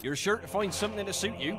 You're sure to find something to suit you.